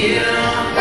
Yeah.